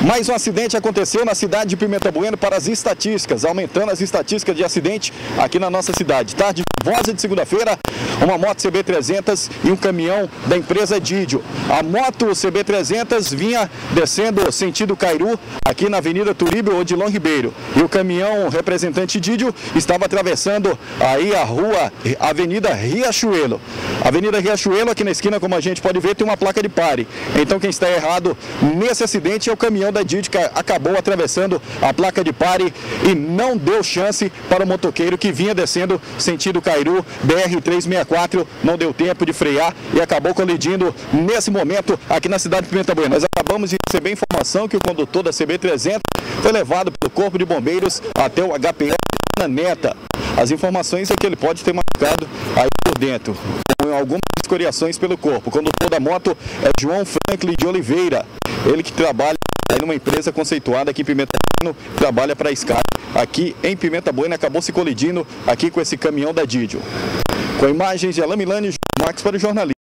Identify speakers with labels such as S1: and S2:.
S1: Mais um acidente aconteceu na cidade de Pimenta Bueno para as estatísticas, aumentando as estatísticas de acidente aqui na nossa cidade. Tarde vosa de segunda-feira, uma moto CB300 e um caminhão da empresa Didio. A moto CB300 vinha descendo sentido Cairu, aqui na Avenida Turíbio Odilon Ribeiro. E o caminhão representante Didio estava atravessando aí a rua Avenida Riachuelo. Avenida Riachuelo, aqui na esquina, como a gente pode ver, tem uma placa de pare. Então quem está errado nesse acidente é o caminhão da Didio que acabou atravessando a placa de pare e não deu chance para o motoqueiro que vinha descendo sentido Cairu, BR-364, não deu tempo de frear e acabou colidindo nesse momento aqui na cidade de Pimenta Bueno. Nós acabamos de receber informação que o condutor da CB300 foi levado pelo Corpo de Bombeiros até o na Neta. As informações é que ele pode ter marcado aí por dentro, com algumas escoriações pelo corpo. O condutor da moto é João Franklin de Oliveira, ele que trabalha numa empresa conceituada aqui em Pimenta Bueno, trabalha para a Sky aqui em Pimenta Bueno, acabou se colidindo aqui com esse caminhão da Didio. Com imagens de Alain Milani Max para o jornalismo.